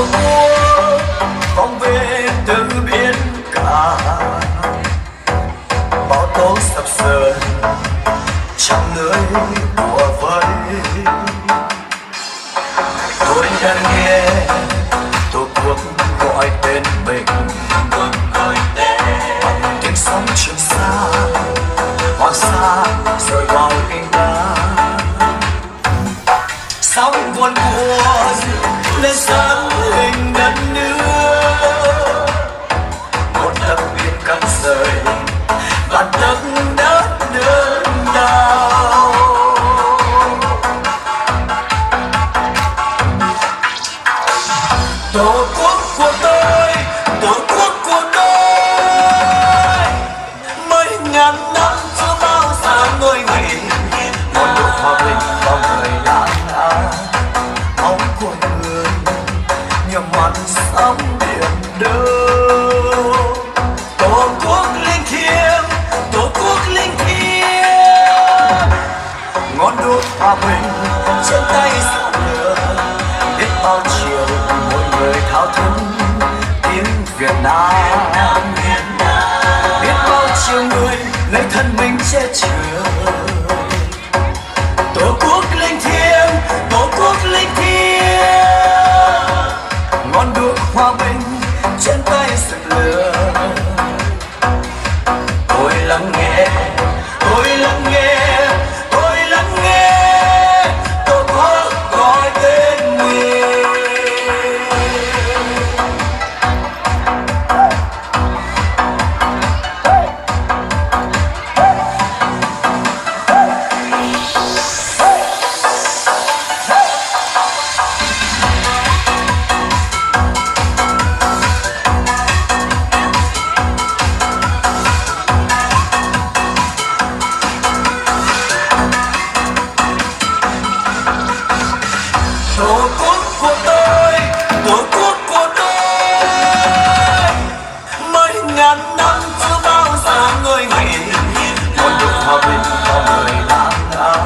tiếng tổ vòng về từ biển cả. Bão tố sập sờn trong lưới bùa vây. Tôi đang nghe, tổ quốc gọi tên mình. Bằng tiếng sóng trường xa hoàng sa rồi vào kinh đá sóng cuồn cuộn lên sáng hình đất nước. Một tấc biên cắt rời và tấc đất đơn đau tổ quốc của tôi biển đâu tổ quốc linh thiêng, tổ quốc linh thiêng. Ngọn đuốc hòa bình trên tay sao lửa. Biết bao chiều mỗi người thao thức tiếng Việt Nam. Biết bao chiều người lấy thân mình che chở. Lắng nghe tôi lắng nghe. tổ quốc của tôi tổ quốc của tôi. Mấy ngàn năm chưa bao giờ người nguyện một lúc hòa bình có người làm đã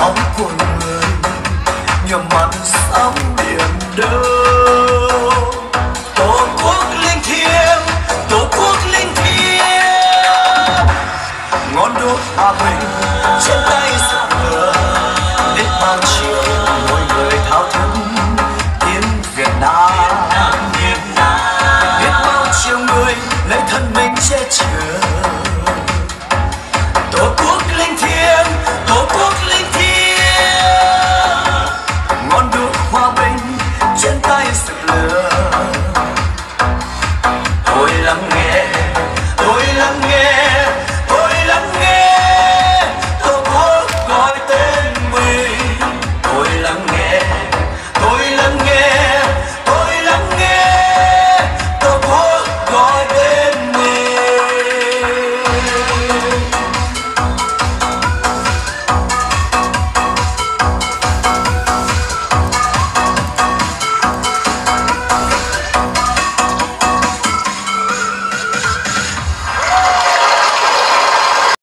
mong của người nhờ mặt sóng biển đời ngọn đuốc hòa bình trên tay giọt lửa biết bao chiều และท่านไม่เชื่อเชื่อ